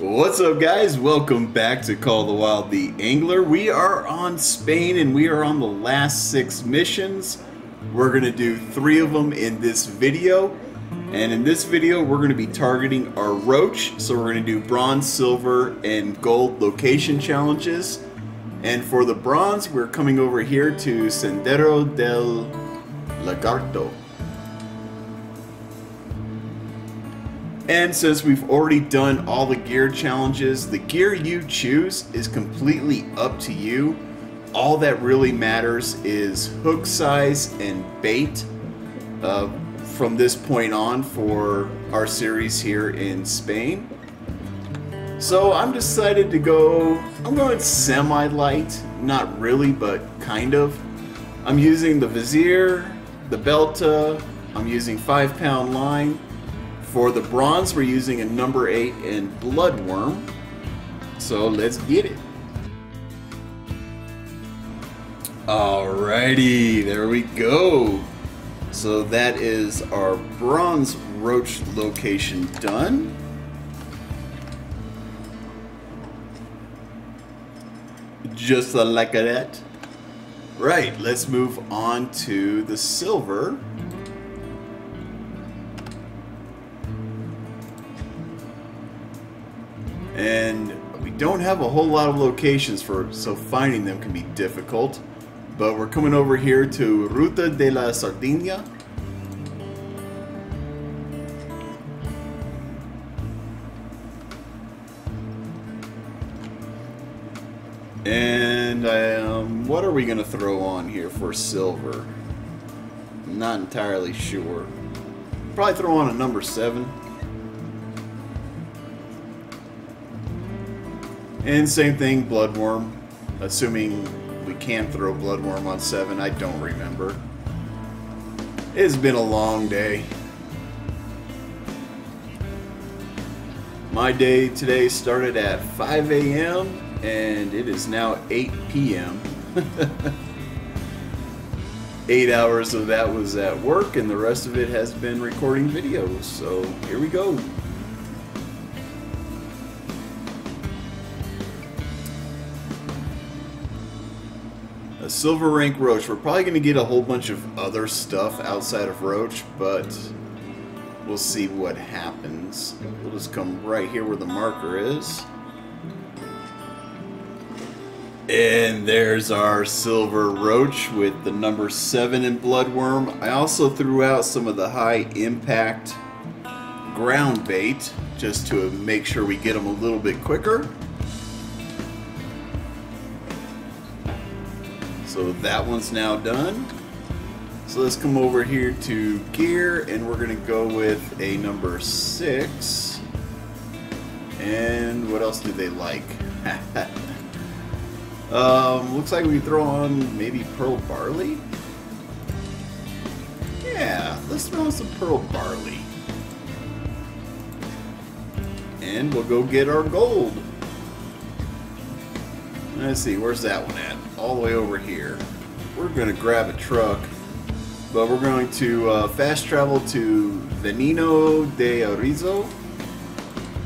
What's up guys? Welcome back to Call the Wild the Angler. We are on Spain and we are on the last six missions. We're going to do three of them in this video. And in this video we're going to be targeting our roach. So we're going to do bronze, silver, and gold location challenges. And for the bronze we're coming over here to Sendero del Lagarto. And since we've already done all the gear challenges, the gear you choose is completely up to you. All that really matters is hook size and bait uh, from this point on for our series here in Spain. So I'm decided to go, I'm going semi-light, not really, but kind of. I'm using the Vizier, the Belta, I'm using 5 pound line, for the bronze, we're using a number 8 in Bloodworm. So let's get it. Alrighty, there we go. So that is our bronze roach location done. Just like of that. Right, let's move on to the silver. And we don't have a whole lot of locations for so finding them can be difficult. But we're coming over here to Ruta de la Sardinia. And um, what are we gonna throw on here for silver? Not entirely sure. Probably throw on a number seven And same thing, Bloodworm. Assuming we can throw Bloodworm on 7, I don't remember. It's been a long day. My day today started at 5 a.m. and it is now 8 p.m. Eight hours of that was at work and the rest of it has been recording videos. So here we go. Silver Rank Roach. We're probably going to get a whole bunch of other stuff outside of Roach, but we'll see what happens. We'll just come right here where the marker is. And there's our Silver Roach with the number 7 in Bloodworm. I also threw out some of the high impact ground bait just to make sure we get them a little bit quicker. So that one's now done. So let's come over here to gear and we're to go with a number 6. And what else do they like? um, looks like we throw on maybe Pearl Barley. Yeah, let's throw on some Pearl Barley. And we'll go get our gold. Let's see, where's that one at? all the way over here. We're going to grab a truck, but we're going to uh, fast travel to Veneno de Arizo,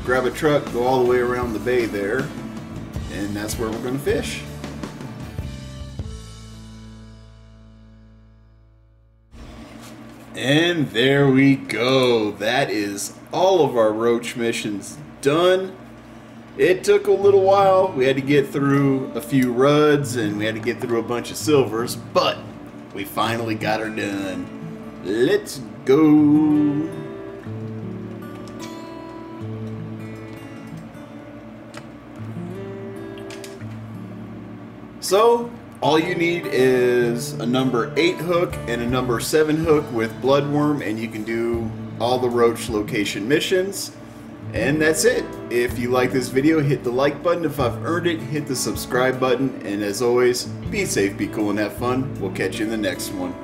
grab a truck, go all the way around the bay there, and that's where we're going to fish. And there we go. That is all of our roach missions done. It took a little while. We had to get through a few rudds and we had to get through a bunch of silvers, but we finally got her done. Let's go. So, all you need is a number 8 hook and a number 7 hook with Bloodworm and you can do all the roach location missions. And that's it. If you like this video, hit the like button. If I've earned it, hit the subscribe button. And as always, be safe, be cool, and have fun. We'll catch you in the next one.